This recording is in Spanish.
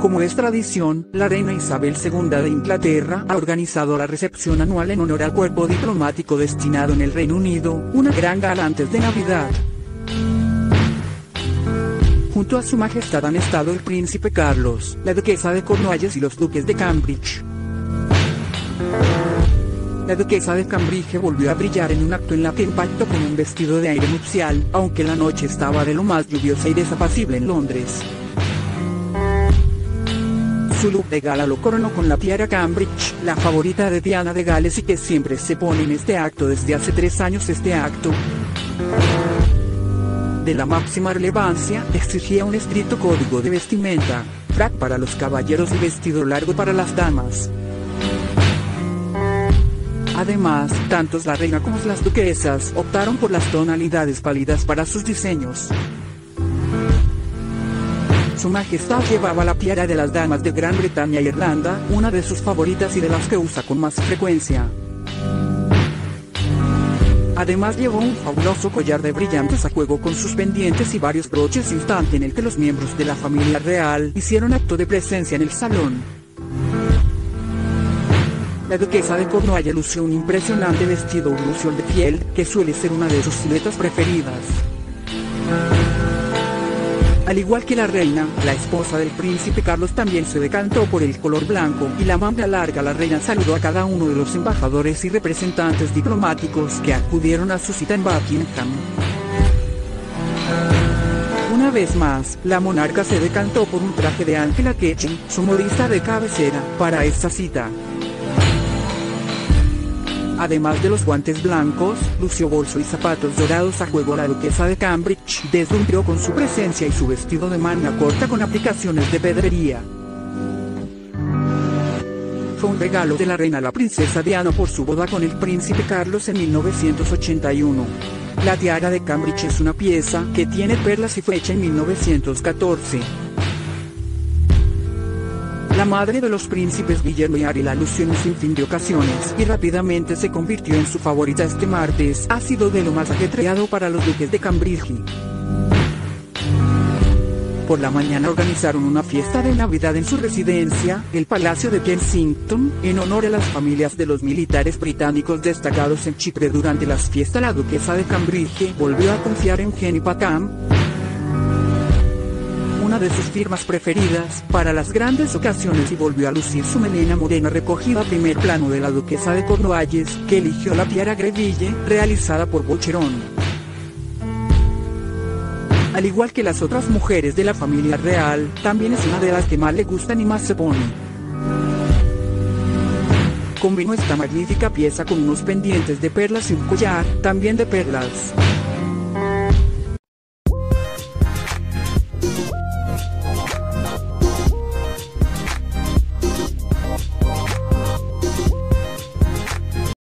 Como es tradición, la reina Isabel II de Inglaterra ha organizado la recepción anual en honor al cuerpo diplomático destinado en el Reino Unido, una gran gala antes de Navidad. Junto a su majestad han estado el príncipe Carlos, la duquesa de Cornualles y los duques de Cambridge. La duquesa de Cambridge volvió a brillar en un acto en la que impactó con un vestido de aire nupcial, aunque la noche estaba de lo más lluviosa y desapacible en Londres. Look de gala lo coronó con la tiara Cambridge, la favorita de Diana de Gales y que siempre se pone en este acto desde hace tres años este acto de la máxima relevancia, exigía un estricto código de vestimenta, frac para los caballeros y vestido largo para las damas. Además, tanto la reina como las duquesas optaron por las tonalidades pálidas para sus diseños. Su Majestad llevaba la tiara de las damas de Gran Bretaña e Irlanda, una de sus favoritas y de las que usa con más frecuencia. Además llevó un fabuloso collar de brillantes a juego con sus pendientes y varios broches instante en el que los miembros de la familia real hicieron acto de presencia en el salón. La duquesa de Cornualla lució un impresionante vestido blusión de piel, que suele ser una de sus siluetas preferidas. Al igual que la reina, la esposa del príncipe Carlos también se decantó por el color blanco y la manga larga. La reina saludó a cada uno de los embajadores y representantes diplomáticos que acudieron a su cita en Buckingham. Una vez más, la monarca se decantó por un traje de Angela Ketchum, su modista de cabecera, para esta cita. Además de los guantes blancos, lució bolso y zapatos dorados a juego la duquesa de Cambridge, deslumbró con su presencia y su vestido de manga corta con aplicaciones de pedrería. Fue un regalo de la reina a la princesa Diana por su boda con el príncipe Carlos en 1981. La tiara de Cambridge es una pieza que tiene perlas y fue hecha en 1914. La madre de los príncipes Guillermo y Ari la lució en un sinfín de ocasiones y rápidamente se convirtió en su favorita este martes. Ha sido de lo más ajetreado para los duques de Cambridge. Por la mañana organizaron una fiesta de Navidad en su residencia, el Palacio de Kensington, en honor a las familias de los militares británicos destacados en Chipre durante las fiestas. La duquesa de Cambridge volvió a confiar en Jenny Packham, de sus firmas preferidas, para las grandes ocasiones y volvió a lucir su melena morena recogida a primer plano de la duquesa de Cornualles, que eligió la tiara Greville, realizada por Bocherón. Al igual que las otras mujeres de la familia real, también es una de las que más le gustan y más se pone. Combinó esta magnífica pieza con unos pendientes de perlas y un collar, también de perlas.